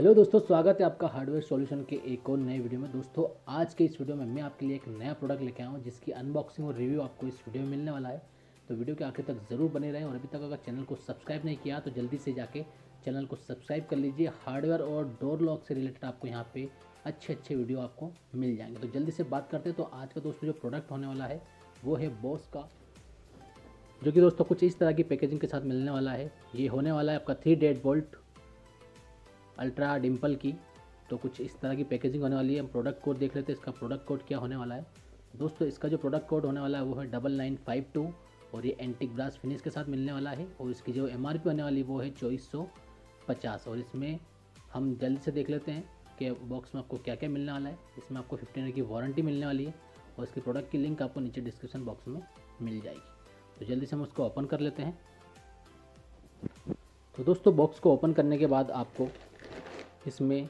Hello दोस्तों, स्वागत है आपका हार्डवेयर सॉल्यूशन के एक और नए वीडियो में। दोस्तों, आज के इस वीडियो में मैं आपके लिए एक नया प्रोडक्ट लेके आया हूँ, जिसकी अनबॉक्सिंग और रिव्यू आपको इस वीडियो में मिलने वाला है। तो वीडियो के आखिर तक ज़रूर बने रहें और अभी तक अगर चैनल को सब्सक्राइब नहीं किया तो जल्दी से जाके चैनल को सब्सक्राइब कर लीजिए। हार्डवेयर और डोर लॉक से रिलेटेड आपको यहाँ पर अच्छे अच्छे वीडियो आपको मिल जाएँगे। तो जल्दी से बात करते हैं। तो आज का दोस्तों, जो प्रोडक्ट होने वाला है, वो है बॉस का, जो कि दोस्तों कुछ इस तरह की पैकेजिंग के साथ मिलने वाला है। ये होने वाला है आपका three dead bolt ultra dimple की। तो कुछ इस तरह की पैकेजिंग होने वाली है। हम प्रोडक्ट कोड देख लेते हैं इसका प्रोडक्ट कोड क्या होने वाला है। दोस्तों, इसका जो प्रोडक्ट कोड होने वाला है वो है डबल नाइन फाइव टू और ये एंटिक ब्रास फिनिश के साथ मिलने वाला है और इसकी जो एमआरपी होने वाली वो है चौबीस सौ पचास। और इसमें हम जल्दी से देख लेते हैं कि बॉक्स में आपको क्या क्या मिलने वाला है। इसमें आपको फिफ्टीन की वारंटी मिलने वाली है और इसकी प्रोडक्ट की लिंक आपको नीचे डिस्क्रिप्शन बॉक्स में मिल जाएगी। तो जल्दी से हम उसको ओपन कर लेते हैं। तो दोस्तों बॉक्स को ओपन करने के बाद आपको इसमें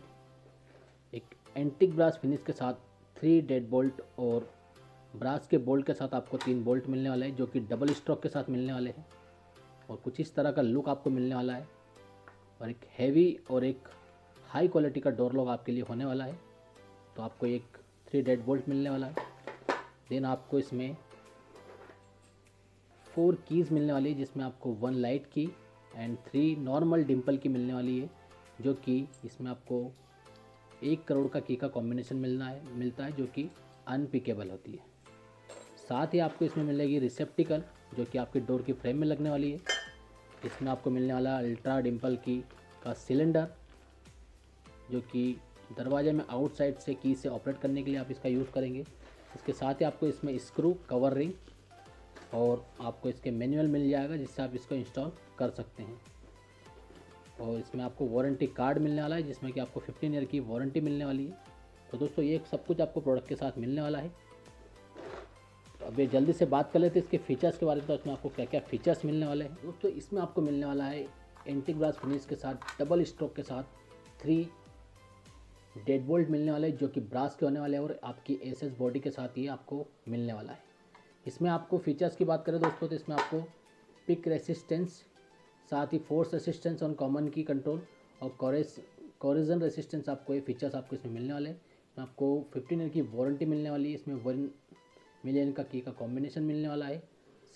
एक एंटिक ब्रास फिनिश के साथ थ्री डेड बोल्ट और ब्रास के बोल्ट के साथ आपको तीन बोल्ट मिलने वाले हैं, जो कि डबल स्ट्रोक के साथ मिलने वाले हैं। और कुछ इस तरह का लुक आपको मिलने वाला है। और एक हैवी और एक हाई क्वालिटी का डोर लॉक आपके लिए होने वाला है। तो आपको एक थ्री डेड बोल्ट मिलने वाला है। देन आपको इसमें फोर कीज़ मिलने वाली है, जिसमें आपको वन लाइट की एंड थ्री नॉर्मल डिम्पल की मिलने वाली है। जो कि इसमें आपको एक करोड़ का की का कॉम्बिनेशन मिलना है, मिलता है जो कि अनपिकेबल होती है। साथ ही आपको इसमें मिलेगी रिसेप्टिकल जो कि आपके डोर की फ्रेम में लगने वाली है। इसमें आपको मिलने वाला अल्ट्रा डिम्पल की का सिलेंडर जो कि दरवाजे में आउटसाइड से की से ऑपरेट करने के लिए आप इसका यूज़ करेंगे। इसके साथ ही आपको इसमें स्क्रू कवर रिंग और आपको इसके मैनुअल मिल जाएगा, जिससे आप इसको इंस्टॉल कर सकते हैं। और इसमें आपको वारंटी कार्ड मिलने वाला है, जिसमें कि आपको 15 ईयर की वारंटी मिलने वाली है। तो दोस्तों, ये सब कुछ आपको प्रोडक्ट के साथ मिलने वाला है। तो अब ये जल्दी से बात कर लेते हैं इसके फीचर्स के बारे में। तो इसमें आपको क्या क्या फीचर्स मिलने वाले हैं? दोस्तों, इसमें आपको मिलने वाला है एंटी ग्रास फिनिश के साथ डबल स्ट्रोक के साथ थ्री डेड बोल्ट मिलने वाले, जो कि ब्रास के होने वाले हैं, और आपकी एस बॉडी के साथ ही आपको मिलने वाला है। इसमें आपको फीचर्स की बात करें दोस्तों तो इसमें आपको पिक रेसिस्टेंस साथ ही फोर्स रेसिस्टेंस ऑन कॉमन की कंट्रोल और कॉरेज कॉरिजन रेसिस्टेंस आपको ये फीचर्स आपको इसमें मिलने वाले हैं। आपको फिफ्टीन ईयर की वारंटी मिलने वाली है। इसमें वन मिलियन का की का कॉम्बिनेशन मिलने वाला है।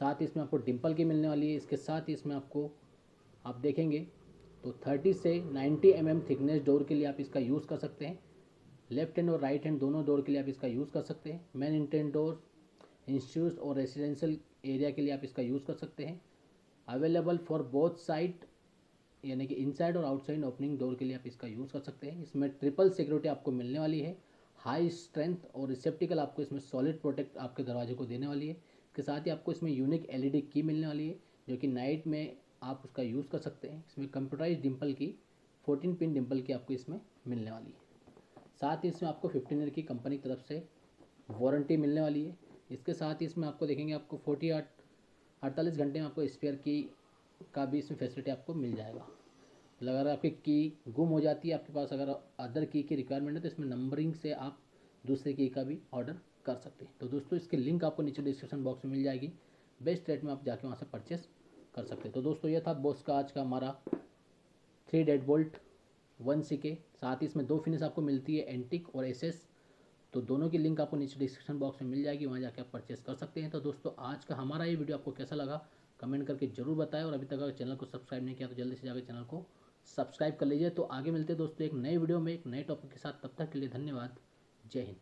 साथ ही इसमें आपको डिम्पल की मिलने वाली है। इसके साथ ही इसमें आपको, आप देखेंगे तो 30 से 90 एम mm थिकनेस डोर के लिए आप इसका यूज़ कर सकते हैं। लेफ़्ट हैंड और राइट हैंड दोनों डोर के लिए आप इसका यूज़ कर सकते हैं। मैन इंटेंट डोर इंस्टीट्यूट और रेजिडेंशियल एरिया के लिए आप इसका यूज़ कर सकते हैं। अवेलेबल फॉर बोथ साइड यानी कि इनसाइड और आउटसाइड ओपनिंग डोर के लिए आप इसका यूज़ कर सकते हैं। इसमें ट्रिपल सिक्योरिटी आपको मिलने वाली है। हाई स्ट्रेंथ और रिसेप्टिकल आपको इसमें सॉलिड प्रोटेक्ट आपके दरवाजे को देने वाली है। इसके साथ ही आपको इसमें यूनिक एलईडी की मिलने वाली है, जो कि नाइट में आप उसका यूज़ कर सकते हैं। इसमें कंप्यूटराइज डिम्पल की 14 पिन डिम्पल की आपको इसमें मिलने वाली है। साथ ही इसमें आपको 15 ईयर की कंपनी की तरफ़ से वारंटी मिलने वाली है। इसके साथ ही इसमें आपको देखेंगे आपको फोर्टी आठ अड़तालीस घंटे में आपको स्पेयर की, का भी इसमें फैसिलिटी आपको मिल जाएगा। मतलब अगर आपकी की गुम हो जाती है, आपके पास अगर अदर की की रिक्वायरमेंट है तो इसमें नंबरिंग से आप दूसरे की का भी ऑर्डर कर सकते हैं। तो दोस्तों, इसकी लिंक आपको नीचे डिस्क्रिप्शन बॉक्स में मिल जाएगी। बेस्ट रेट में आप जाके वहाँ से परचेस कर सकते हैं। तो दोस्तों, ये था बॉस का आज का हमारा three dead bolt one C के साथ ही इसमें दो फिनिश आपको मिलती है एंटिक और एस तो दोनों की लिंक आपको नीचे डिस्क्रिप्शन बॉक्स में मिल जाएगी, वहाँ जाके आप परचेस कर सकते हैं। तो दोस्तों, आज का हमारा ये वीडियो आपको कैसा लगा कमेंट करके ज़रूर बताएँ। और अभी तक अगर चैनल को सब्सक्राइब नहीं किया तो जल्दी से जाकर चैनल को सब्सक्राइब कर लीजिए। तो आगे मिलते हैं दोस्तों एक नए वीडियो में, एक नए टॉपिक के साथ। तब तक के लिए धन्यवाद। जय हिंद।